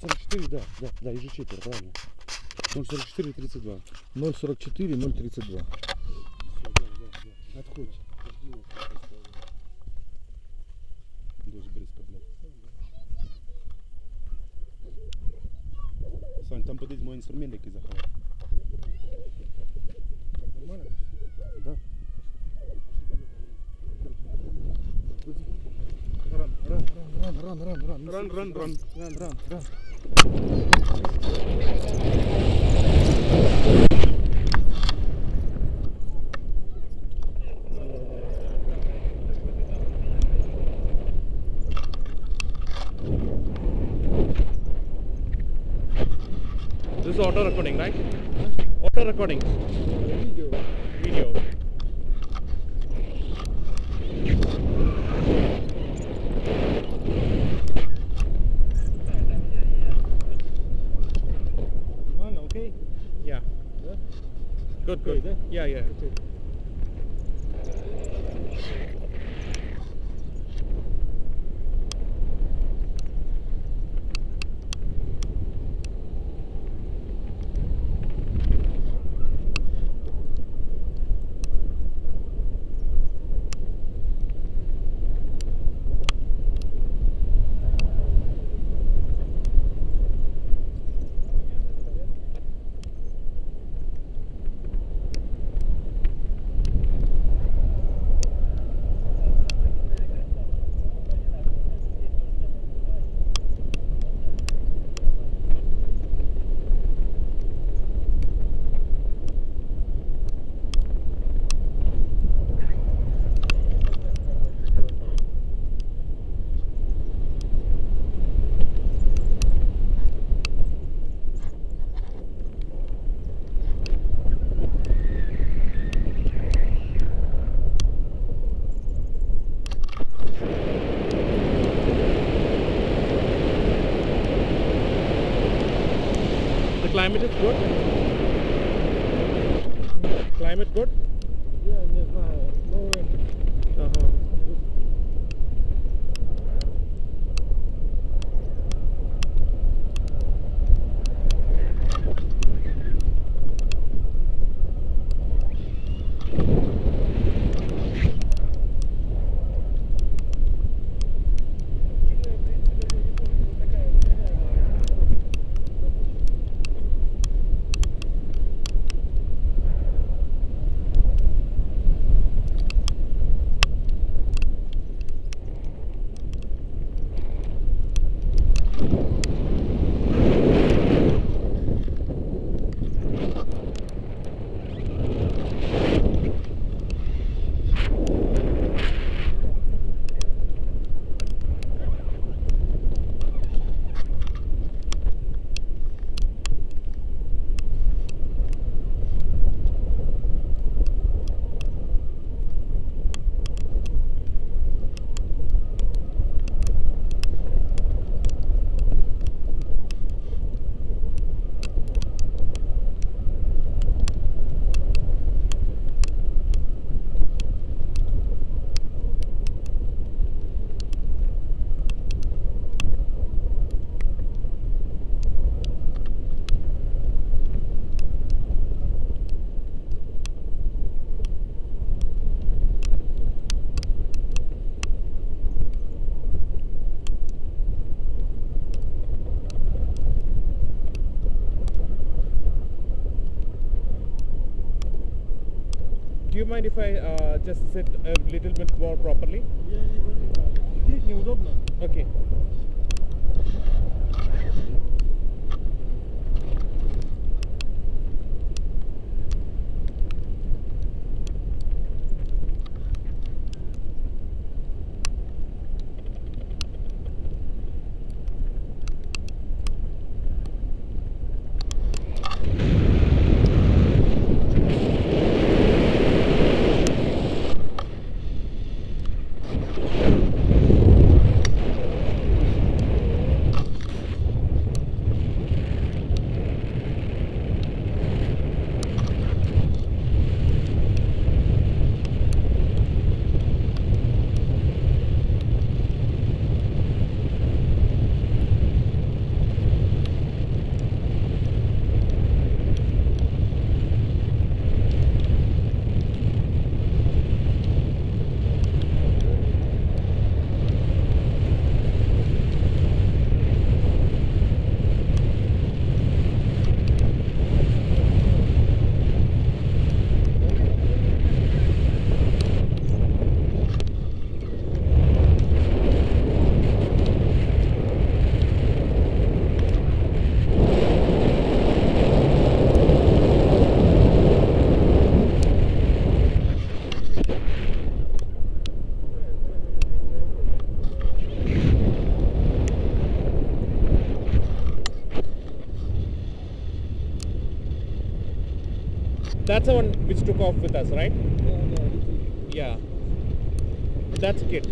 44, да, да, да, ежечетверо, правильно. 044 32. 044 032. Отходь. Дуже близько, блядь. Сань, там подивись мой інструмент, який заховав. Нормально? Да. Ран, ран, ран, ран, ран, ран. Ран, ран, ран. Ран, ран, ран. This is auto recording, right? Huh? Auto recording. Video. Video. Good, Yeah, yeah. Climate is good. Climate good. you mind if I uh, just sit a little bit more properly? Okay. That's the one which took off with us, right? No, Yeah. That's kid.